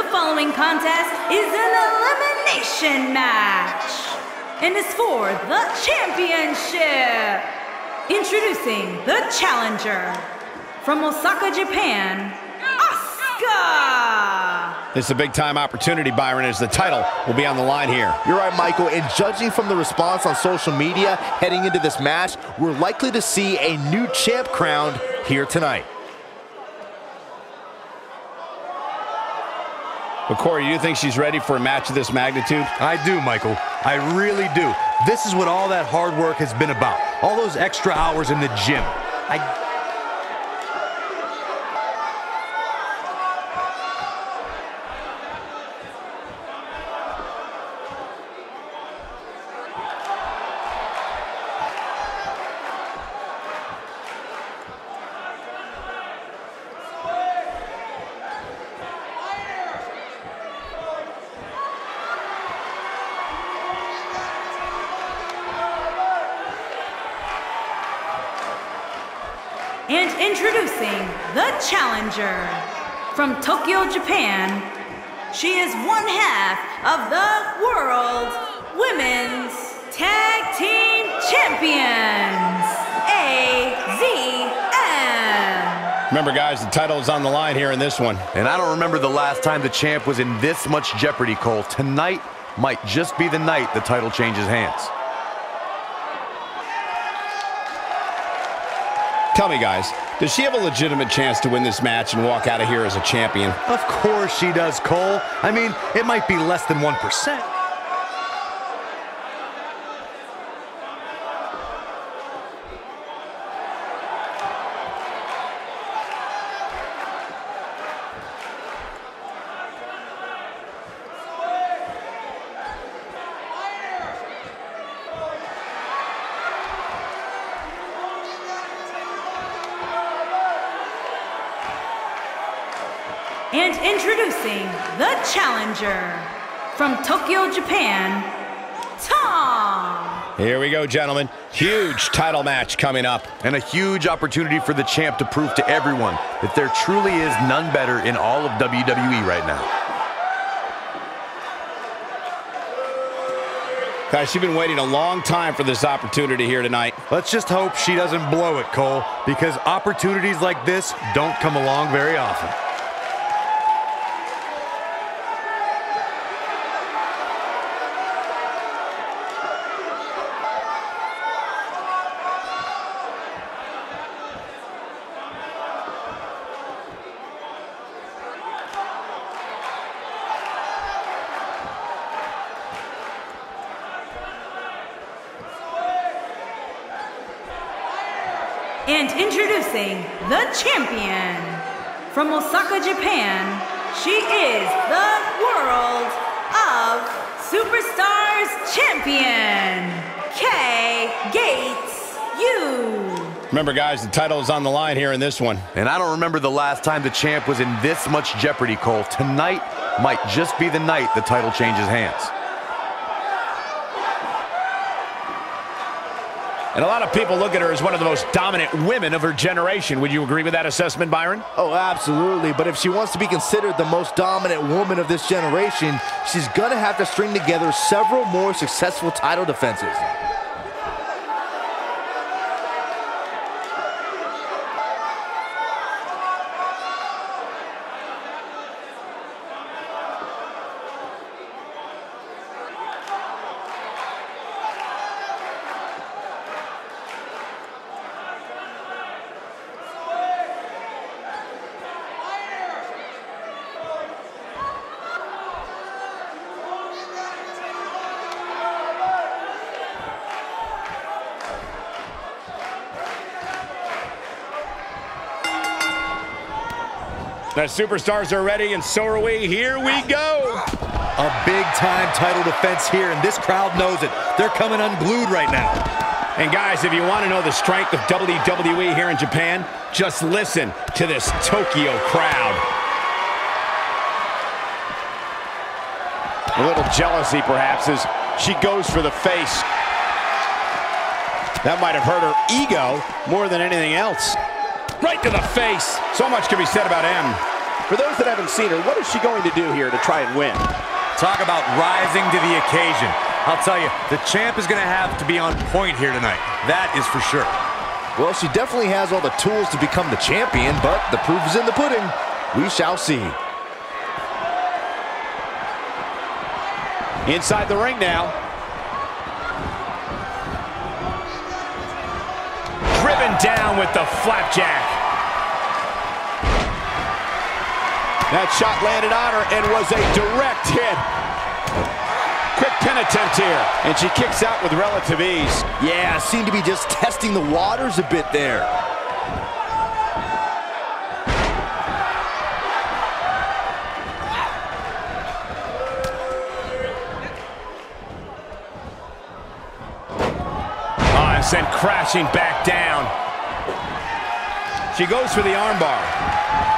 The following contest is an elimination match and is for the championship. Introducing the challenger from Osaka, Japan, Asuka. This is a big time opportunity, Byron, as the title will be on the line here. You're right, Michael, and judging from the response on social media heading into this match, we're likely to see a new champ crowned here tonight. But Corey, you think she's ready for a match of this magnitude? I do, Michael. I really do. This is what all that hard work has been about. All those extra hours in the gym. I from Tokyo, Japan, she is one half of the World Women's Tag Team Champions, AZM. Remember, guys, the title is on the line here in this one. and I don't remember the last time the champ was in this much jeopardy, Cole. Tonight might just be the night the title changes hands. Tell me, guys, does she have a legitimate chance to win this match and walk out of here as a champion? Of course she does, Cole. I mean, it might be less than 1%. And introducing the challenger from Tokyo, Japan, Tam. Here we go, gentlemen. Huge title match coming up. And a huge opportunity for the champ to prove to everyone that there truly is none better in all of WWE right now. Guys, she's been waiting a long time for this opportunity here tonight. Let's just hope she doesn't blow it, Cole, because opportunities like this don't come along very often. And introducing the champion from Osaka, Japan, she is the World of Superstars champion, Kay Gates U. Remember, guys, the title is on the line here in this one. And I don't remember the last time the champ was in this much jeopardy, Cole. Tonight might just be the night the title changes hands. And a lot of people look at her as one of the most dominant women of her generation. Would you agree with that assessment, Byron? Oh, absolutely. But if she wants to be considered the most dominant woman of this generation, she's going to have to string together several more successful title defenses. The superstars are ready, and so are we. Here we go. A big time title defense here, and this crowd knows it. They're coming unglued right now. And guys, if you want to know the strength of WWE here in Japan, just listen to this Tokyo crowd. A little jealousy, perhaps, as she goes for the face. That might have hurt her ego more than anything else. Right to the face. So much can be said about M. For those that haven't seen her, what is she going to do here to try and win? Talk about rising to the occasion. I'll tell you, the champ is going to have to be on point here tonight. That is for sure. Well, she definitely has all the tools to become the champion, but the proof is in the pudding. We shall see. Inside the ring now. Driven down with the flapjack. That shot landed on her and was a direct hit. Quick pin attempt here, and she kicks out with relative ease. Yeah, seemed to be just testing the waters a bit there. And sent crashing back down. She goes for the armbar.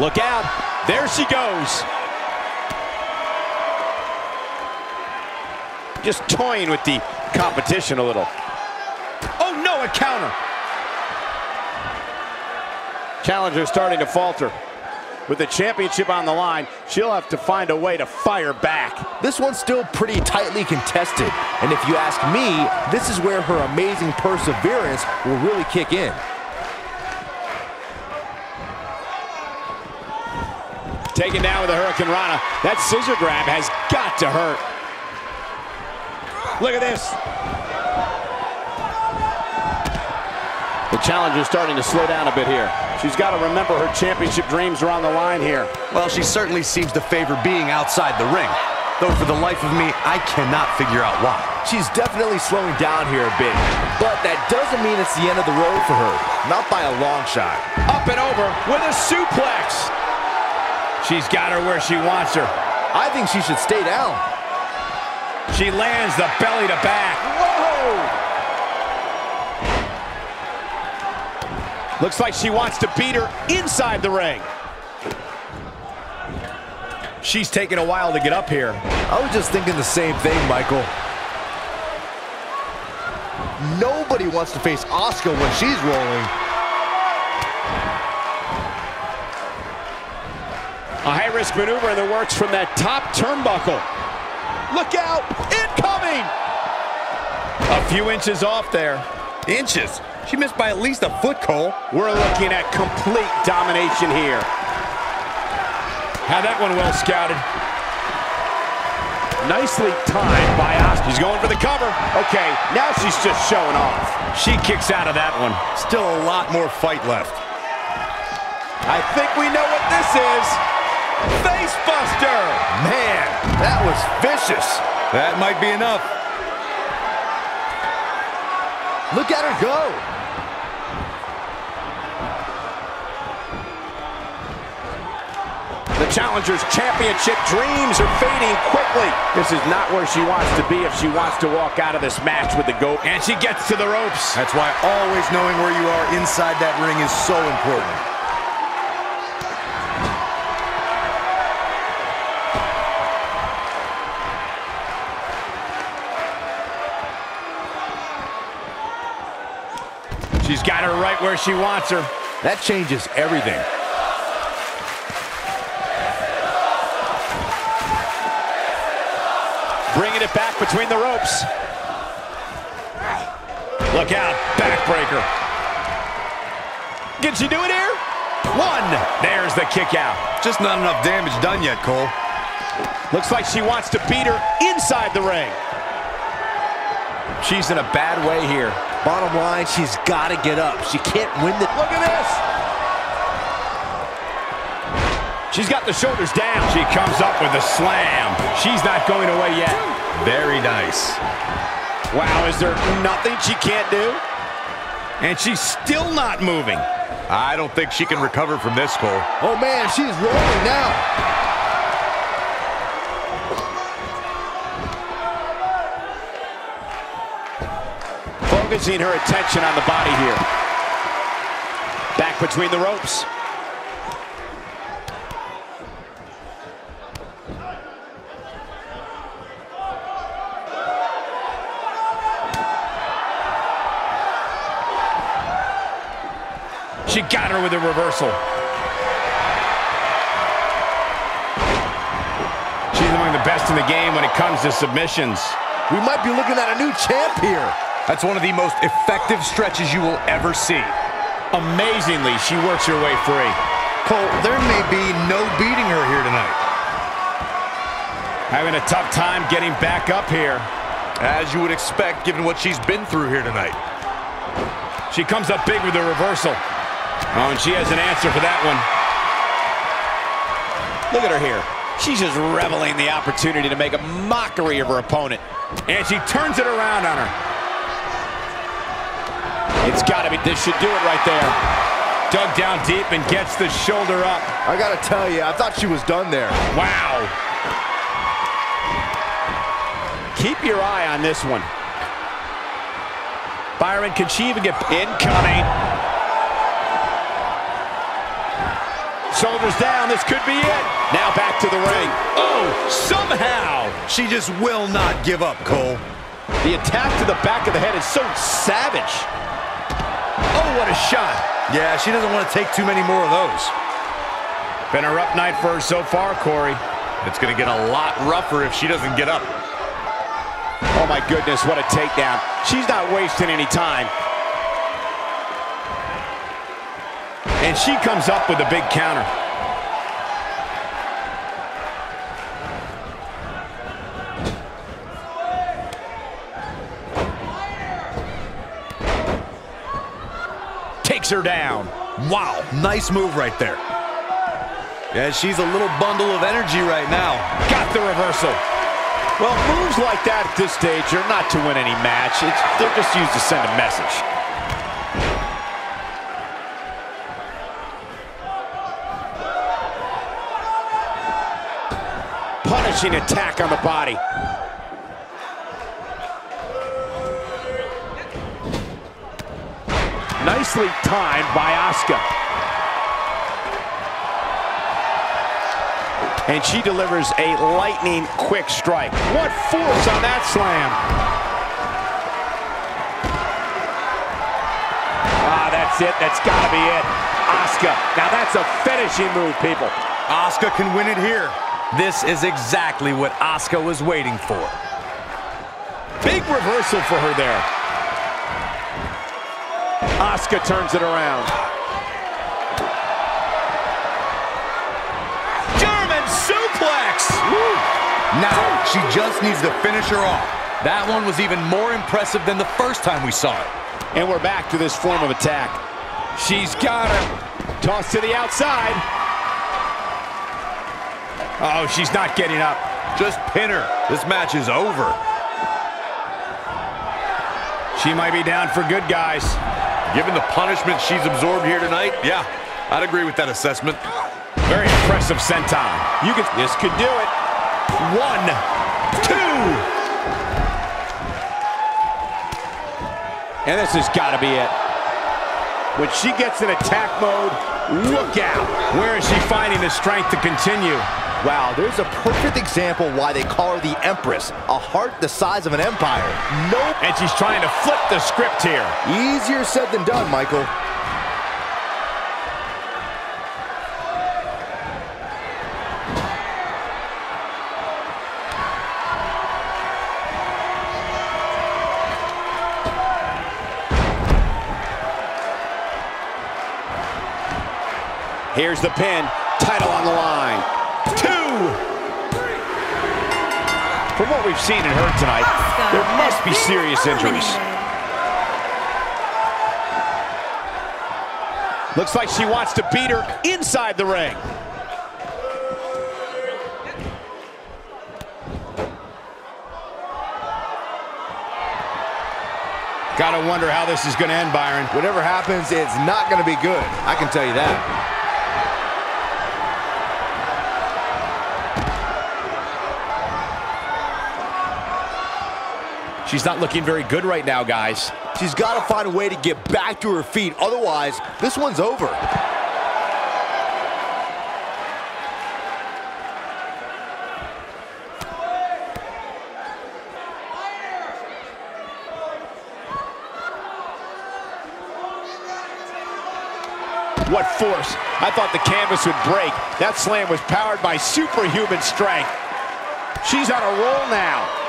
Look out. There she goes. Just toying with the competition a little. Oh, no, a counter. Challenger starting to falter. With the championship on the line, she'll have to find a way to fire back. This one's still pretty tightly contested. And if you ask me, this is where her amazing perseverance will really kick in. Taken down with a hurricanrana. That scissor grab has got to hurt. Look at this. The challenger's starting to slow down a bit here. She's got to remember her championship dreams are on the line here. Well, she certainly seems to favor being outside the ring. Though for the life of me, I cannot figure out why. She's definitely slowing down here a bit, but that doesn't mean it's the end of the road for her. Not by a long shot. Up and over with a suplex. She's got her where she wants her. I think she should stay down. She lands the belly to back. Whoa! Looks like she wants to beat her inside the ring. She's taking a while to get up here. I was just thinking the same thing, Michael. Nobody wants to face Asuka when she's rolling. A high-risk maneuver in the works from that top turnbuckle. Look out! Incoming! A few inches off there. Inches? She missed by at least a foot, Cole. We're looking at complete domination here. Had that one well scouted. Nicely timed by Asuka. She's going for the cover. Okay, now she's just showing off. She kicks out of that one. Still a lot more fight left. I think we know what this is. Facebuster! Man, that was vicious. That might be enough. Look at her go. The challenger's championship dreams are fading quickly. This is not where she wants to be if she wants to walk out of this match with the GOAT. And she gets to the ropes. That's why always knowing where you are inside that ring is so important. She's got her right where she wants her. That changes everything. Bringing it back between the ropes. Look out, backbreaker. Can she do it here? One. There's the kick out. Just not enough damage done yet, Cole. Looks like she wants to beat her inside the ring. She's in a bad way here. Bottom line, she's got to get up. She can't win the... Look at this. She's got the shoulders down. She comes up with a slam. She's not going away yet. Very nice. Wow, is there nothing she can't do? And she's still not moving. I don't think she can recover from this, Cole. Oh, man, she's rolling now. focusing her attention on the body here. Back between the ropes. She got her with a reversal. She's among the best in the game when it comes to submissions. We might be looking at a new champ here. That's one of the most effective stretches you will ever see. Amazingly, she works her way free. Cole, there may be no beating her here tonight. Having a tough time getting back up here. As you would expect, given what she's been through here tonight. She comes up big with a reversal. Oh, and she has an answer for that one. Look at her here. She's just reveling the opportunity to make a mockery of her opponent. And she turns it around on her. It's got to be, this should do it right there. Dug down deep and gets the shoulder up. I gotta tell you, I thought she was done there. Wow. Keep your eye on this one. Byron, can she even get incoming? Shoulders down, this could be it. Now back to the ring. Oh, somehow. She just will not give up, Cole. The attack to the back of the head is so savage. Oh, what a shot. Yeah, she doesn't want to take too many more of those. Been a rough night for her so far, Corey. It's going to get a lot rougher if she doesn't get up. Oh my goodness, what a takedown. She's not wasting any time. And she comes up with a big counter. Her down. Wow, nice move right there. Yeah, she's a little bundle of energy right now. Got the reversal. Well, moves like that at this stage are not to win any match. It's, they're just used to send a message. Punishing attack on the body. Nicely timed by Asuka. And she delivers a lightning quick strike. What force on that slam. Ah, that's it. That's got to be it. Asuka. Now that's a finishing move, people. Asuka can win it here. This is exactly what Asuka was waiting for. Big reversal for her there. Asuka turns it around. German suplex. Woo. Now, she just needs to finish her off. That one was even more impressive than the first time we saw it. And we're back to this form of attack. She's got her. Toss to the outside. Oh, she's not getting up. Just pin her. This match is over. She might be down for good, guys. Given the punishment she's absorbed here tonight, yeah, I'd agree with that assessment. Very impressive senton. You could, this could do it. One, two. And this has got to be it. When she gets in attack mode, look out. Where is she finding the strength to continue? Wow, there's a perfect example why they call her the Empress. A heart the size of an empire. Nope. And she's trying to flip the script here. Easier said than done, Michael. Here's the pin. Title on the line. From what we've seen and heard tonight, there must be serious injuries. Looks like she wants to beat her inside the ring. Gotta wonder how this is gonna end, Byron. Whatever happens, it's not to be good. I can tell you that. She's not looking very good right now, guys. She's got to find a way to get back to her feet. Otherwise, this one's over. What force. I thought the canvas would break. That slam was powered by superhuman strength. She's on a roll now.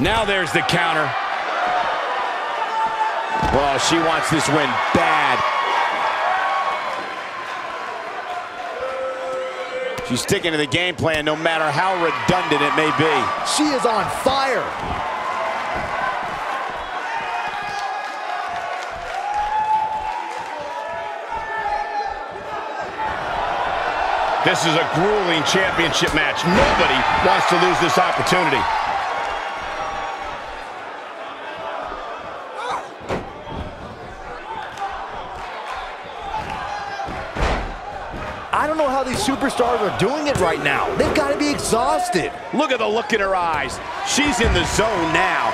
Now there's the counter. Well, she wants this win bad. She's sticking to the game plan no matter how redundant it may be. She is on fire. This is a grueling championship match. Nobody wants to lose this opportunity. I don't know how these superstars are doing it right now. They've got to be exhausted. Look at the look in her eyes. She's in the zone now.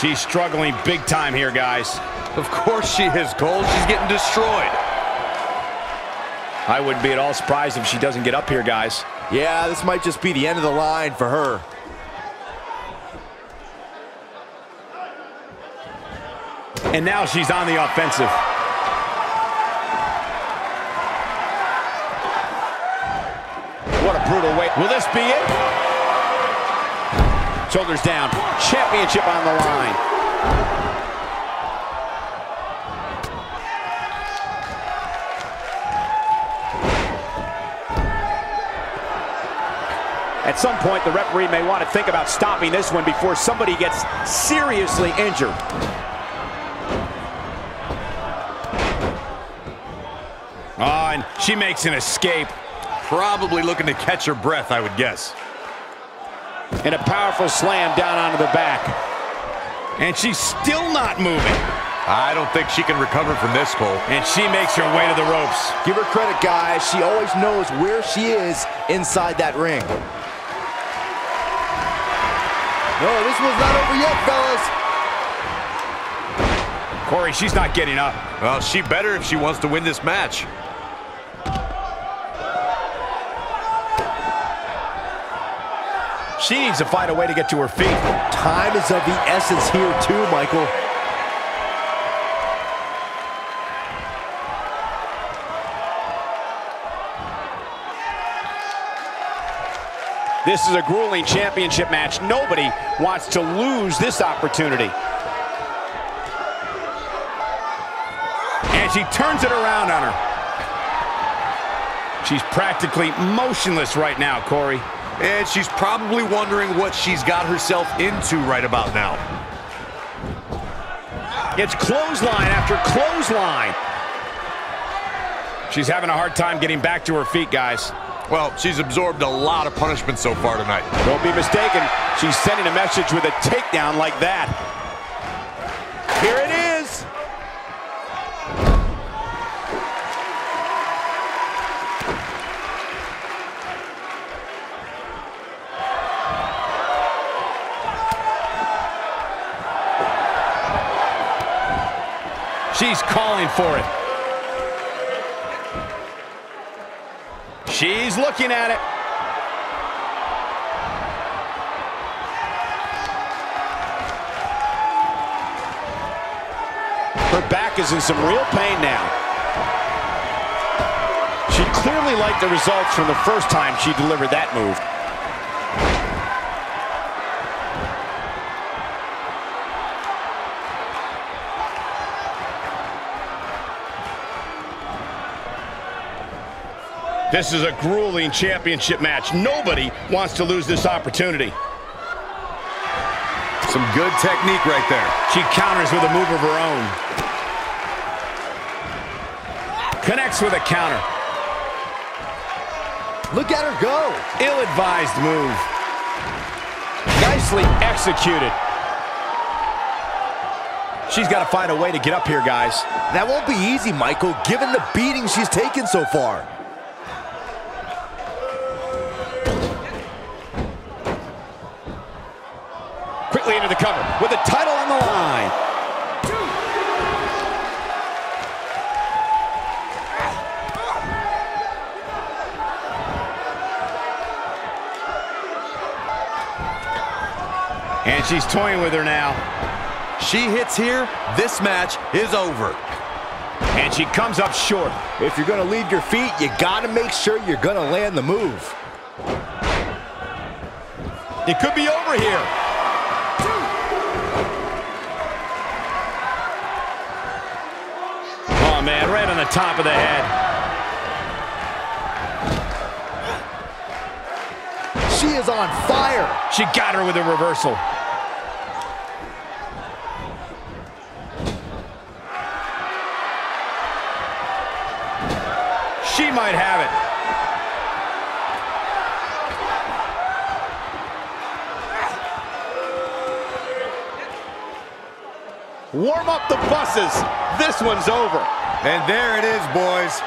She's struggling big time here, guys. Of course she is, Cole. She's getting destroyed. I wouldn't be at all surprised if she doesn't get up here, guys. Yeah, this might just be the end of the line for her. And now she's on the offensive. What a brutal way. Will this be it? Shoulders down. Championship on the line. At some point, the referee may want to think about stopping this one before somebody gets seriously injured. Oh, and she makes an escape. Probably looking to catch her breath, I would guess. And a powerful slam down onto the back. And she's still not moving. I don't think she can recover from this, Cole. And she makes her way to the ropes. Give her credit, guys. She always knows where she is inside that ring. No, this was not over yet, fellas. Corey, she's not getting up. Well, she better if she wants to win this match. She needs to find a way to get to her feet. Time is of the essence here too, Michael. This is a grueling championship match. Nobody wants to lose this opportunity. And she turns it around on her. She's practically motionless right now, Corey. And she's probably wondering what she's got herself into right about now. It's clothesline after clothesline. She's having a hard time getting back to her feet, guys. Well, she's absorbed a lot of punishment so far tonight. Don't be mistaken. She's sending a message with a takedown like that. Here it is. She's calling for it. She's looking at it. Her back is in some real pain now. She clearly liked the results from the first time she delivered that move. This is a grueling championship match. Nobody wants to lose this opportunity. Some good technique right there. She counters with a move of her own. Connects with a counter. Look at her go. Ill-advised move. Nicely executed. She's got to find a way to get up here, guys. That won't be easy, Michael, given the beating she's taken so far. The cover with the title on the line. And she's toying with her now. She hits here, this match is over. And she comes up short. If you're going to leave your feet, you got to make sure you're going to land the move. It could be over here. Oh, man, right on the top of the head. She is on fire. She got her with a reversal. She might have it. Warm up the buses. This one's over. And there it is, boys.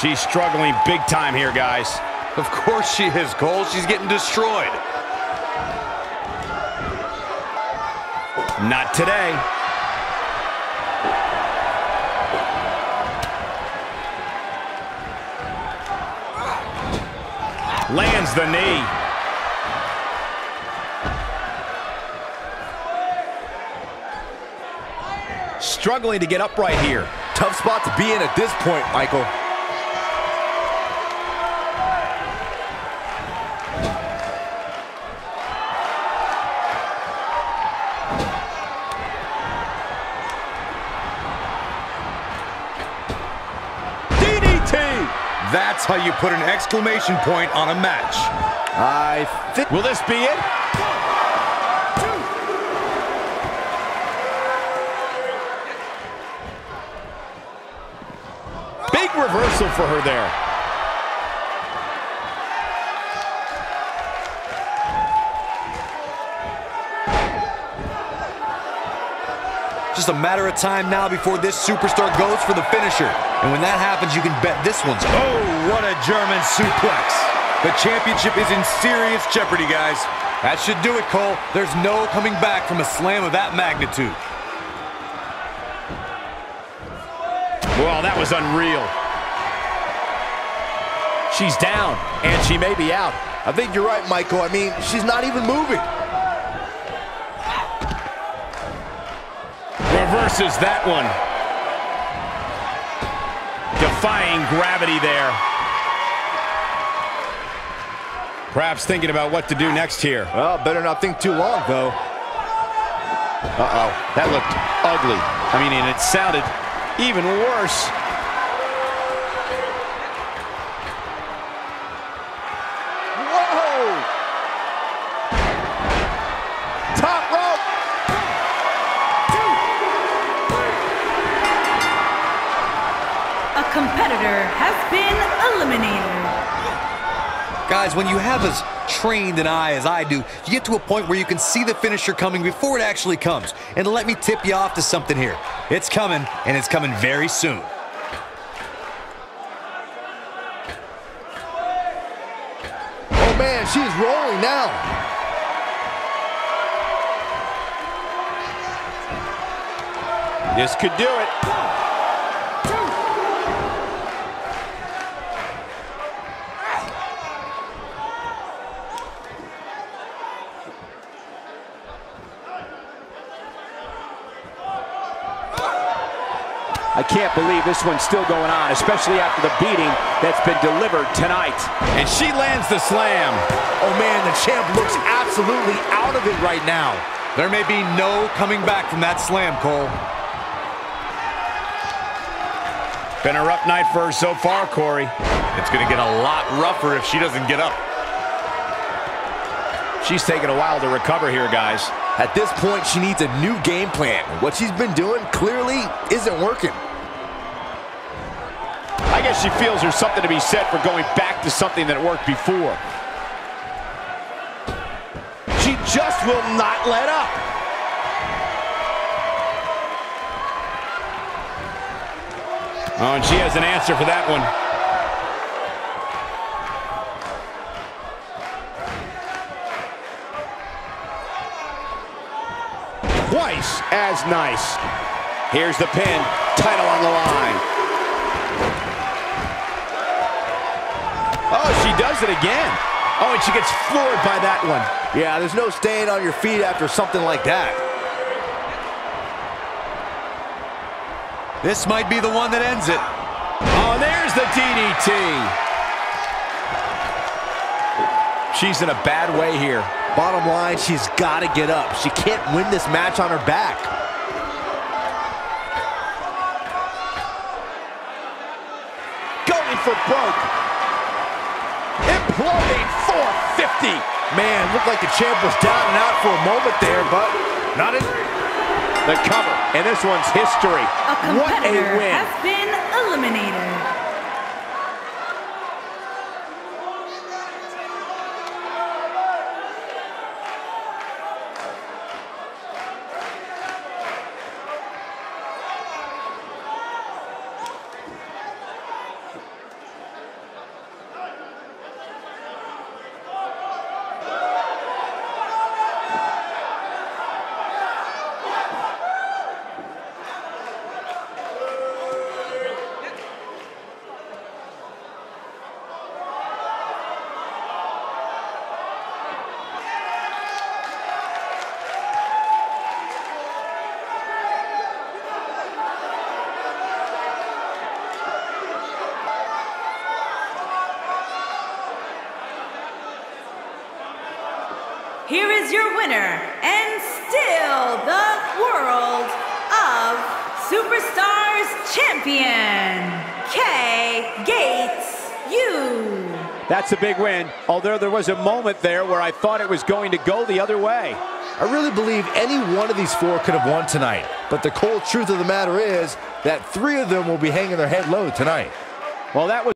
She's struggling big time here, guys. Of course she is, Cole. She's getting destroyed. Not today. Lands the knee. Struggling to get upright here. Tough spot to be in at this point, Michael. DDT! That's how you put an exclamation point on a match. I think... Will this be it? Big reversal for her there. Just a matter of time now before this superstar goes for the finisher. And when that happens, you can bet this one's... Oh, what a German suplex. The championship is in serious jeopardy, guys. That should do it, Cole. There's no coming back from a slam of that magnitude. Well, that was unreal. She's down, and she may be out. I think you're right, Michael. I mean, she's not even moving. Reverses that one. Defying gravity there. Perhaps thinking about what to do next here. Well, better not think too long, though. Uh-oh, that looked ugly. I mean, and it sounded even worse. Guys, when you have as trained an eye as I do, you get to a point where you can see the finisher coming before it actually comes. And let me tip you off to something here. It's coming, and it's coming very soon. Oh, man, she's rolling now. This could do it. Can't believe this one's still going on, especially after the beating that's been delivered tonight. And she lands the slam. Oh, man, the champ looks absolutely out of it right now. There may be no coming back from that slam, Cole. Been a rough night for her so far, Corey. It's going to get a lot rougher if she doesn't get up. She's taking a while to recover here, guys. At this point, she needs a new game plan. What she's been doing clearly isn't working. I guess she feels there's something to be said for going back to something that worked before. She just will not let up. Oh, and she has an answer for that one. Twice as nice. Here's the pin, title on the line. Does it again. Oh, and she gets floored by that one. Yeah, there's no staying on your feet after something like that. This might be the one that ends it. Oh, there's the DDT. She's in a bad way here. Bottom line, she's got to get up. She can't win this match on her back. Going for broke. Imploding 450. Man, looked like the champ was down and out for a moment there, but not in. The cover, and this one's history. A what a win. has been eliminated. Here is your winner, and still the World of Superstars Champion, Kay Gates, you. That's a big win, although there was a moment there where I thought it was going to go the other way. I really believe any one of these four could have won tonight. But the cold truth of the matter is that three of them will be hanging their head low tonight. Well, that was